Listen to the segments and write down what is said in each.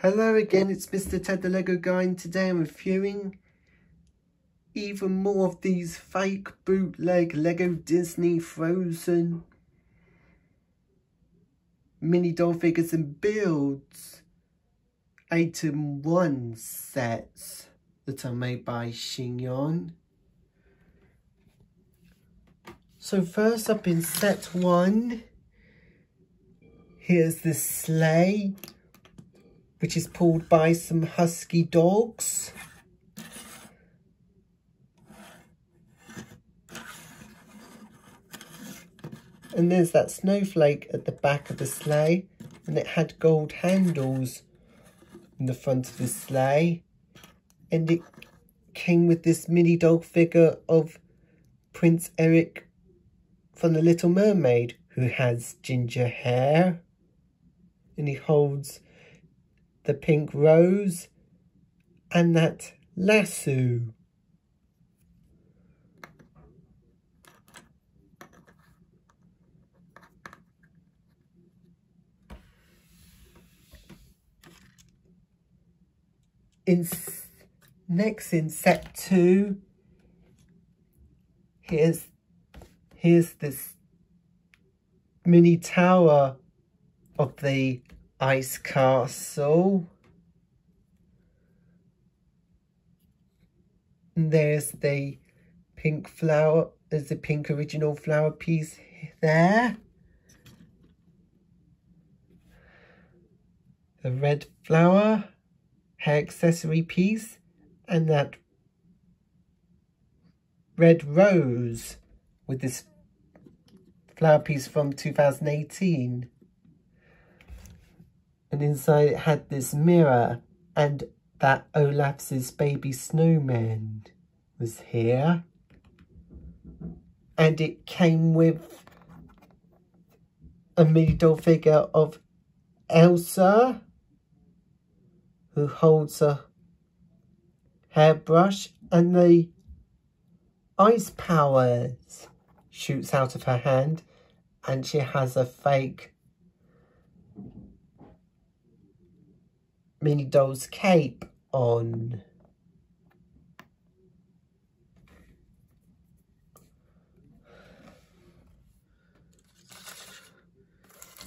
Hello again, it's Mr. Ted the Lego Guy and today I'm reviewing even more of these fake bootleg Lego Disney Frozen mini doll figures and builds item 1 sets that are made by Sheng Yuan. So first up in set 1, here's the sleigh which is pulled by some husky dogs. And there's that snowflake at the back of the sleigh, and it had gold handles in the front of the sleigh. And it came with this mini dog figure of Prince Eric from The Little Mermaid, who has ginger hair. And he holds the pink rose, and that lasso. In next in set two, here's here's this mini tower of the Ice Castle. And there's the pink flower, there's the pink original flower piece there. The red flower, hair accessory piece, and that red rose with this flower piece from 2018 and inside it had this mirror and that Olaf's baby snowman was here. And it came with a mini doll figure of Elsa who holds a hairbrush and the ice powers shoots out of her hand and she has a fake Mini Doll's cape on.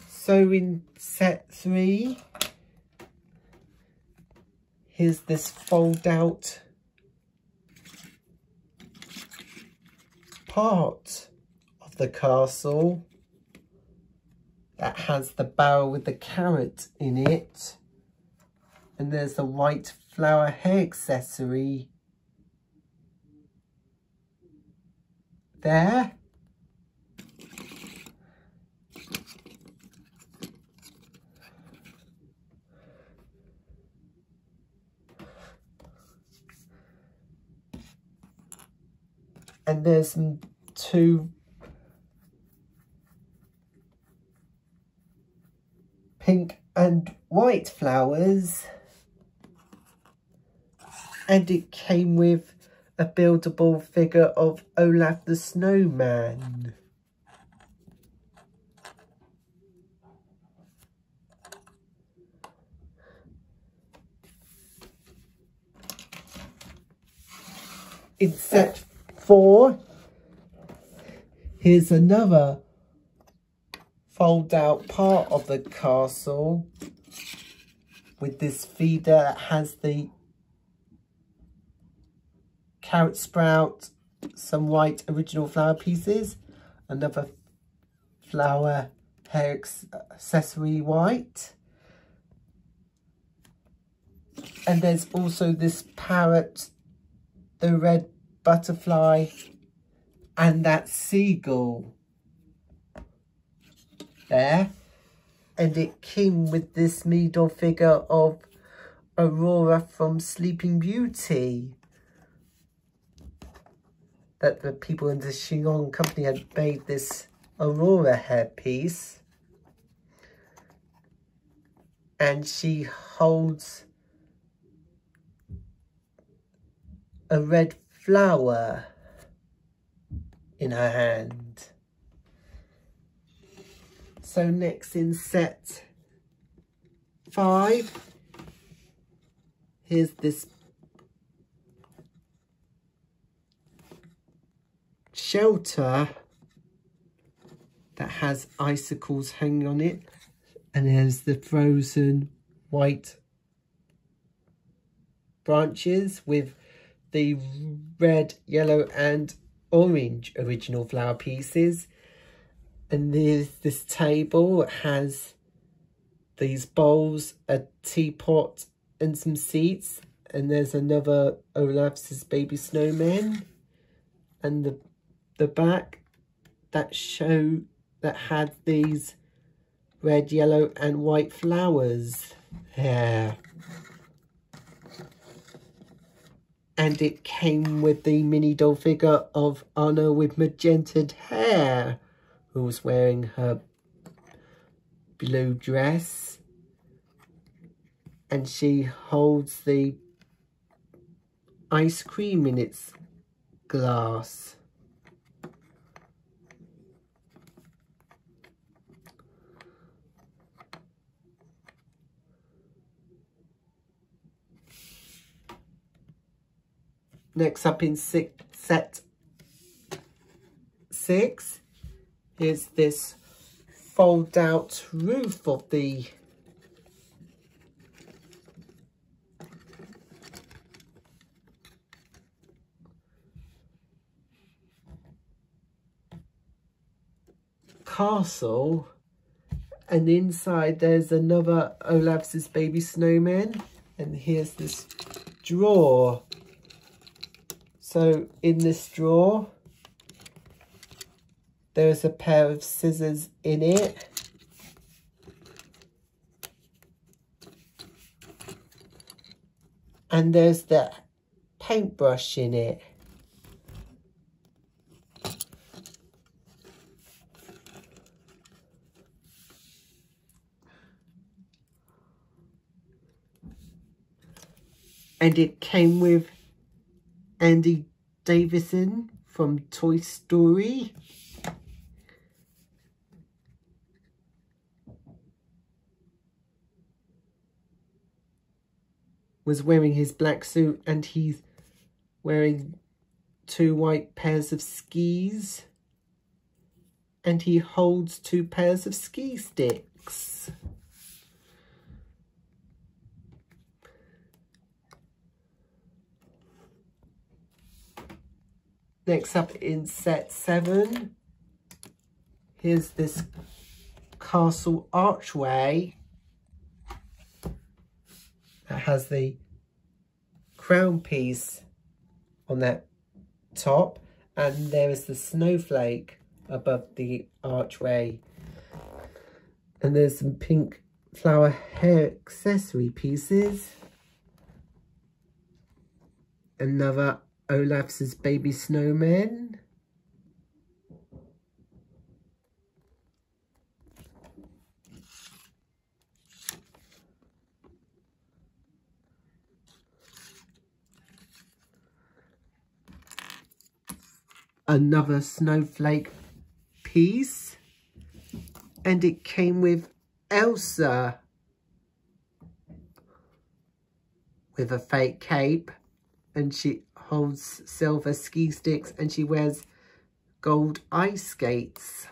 So in set three, here's this fold out part of the castle that has the barrel with the carrot in it and there's a white flower hair accessory there. And there's two pink and white flowers and it came with a buildable figure of Olaf the Snowman. In set four, here's another fold out part of the castle with this feeder that has the carrot sprout, some white original flower pieces, another flower hair accessory white. And there's also this parrot, the red butterfly, and that seagull there. And it came with this middle figure of Aurora from Sleeping Beauty that the people in the Sheng Yuan company had made this Aurora hairpiece. And she holds a red flower in her hand. So next in set five, Here's this shelter that has icicles hanging on it. And there's the frozen white branches with the red, yellow and orange original flower pieces. And there's this table. It has these bowls, a teapot and some seats. And there's another Olaf's baby snowman. And the the back that show that had these red, yellow and white flowers. Yeah. And it came with the mini doll figure of Anna with magenta hair, who was wearing her blue dress. And she holds the ice cream in its glass. Next up in six, set six is this fold out roof of the castle. And inside there's another Olaf's baby snowman. And here's this drawer so in this drawer, there's a pair of scissors in it. And there's the paintbrush in it. And it came with Andy Davison from Toy Story. Was wearing his black suit and he's wearing two white pairs of skis. And he holds two pairs of ski sticks. Next up in set seven, here's this castle archway that has the crown piece on that top and there is the snowflake above the archway. And there's some pink flower hair accessory pieces. Another Olaf's baby snowman. Another snowflake piece. And it came with Elsa with a fake cape and she holds silver ski sticks and she wears gold ice skates.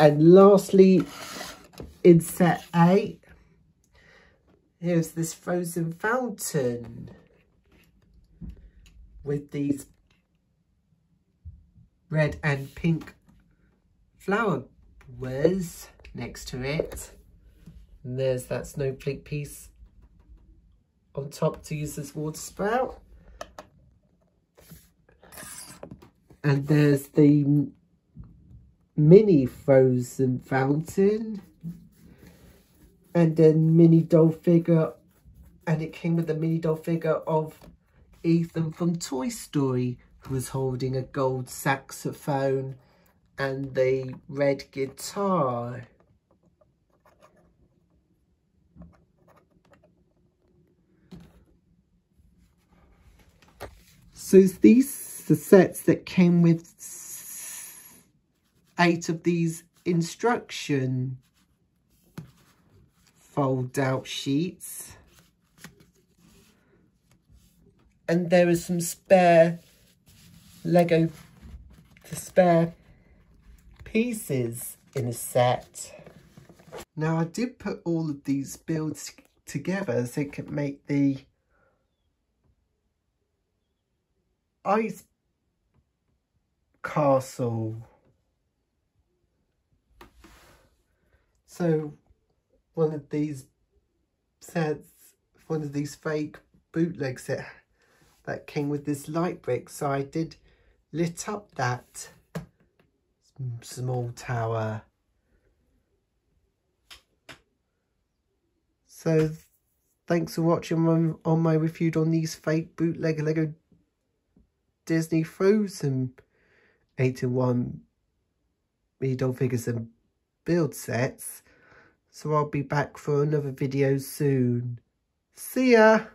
And lastly, in set eight, here's this frozen fountain with these red and pink flowers next to it. And there's that snowflake piece on top to use as water spout. And there's the mini frozen fountain. And then mini doll figure. And it came with a mini doll figure of Ethan from Toy Story, who was holding a gold saxophone and the red guitar. So these the sets that came with eight of these instruction fold out sheets. And there are some spare Lego spare pieces in a set. Now I did put all of these builds together so it could make the ice castle. So one of these sets, one of these fake bootleg set that came with this light brick. So I did lit up that small tower. So thanks for watching on, on my review on these fake bootleg Lego Disney Frozen 8 in 1 mini doll figures and build sets. So I'll be back for another video soon. See ya!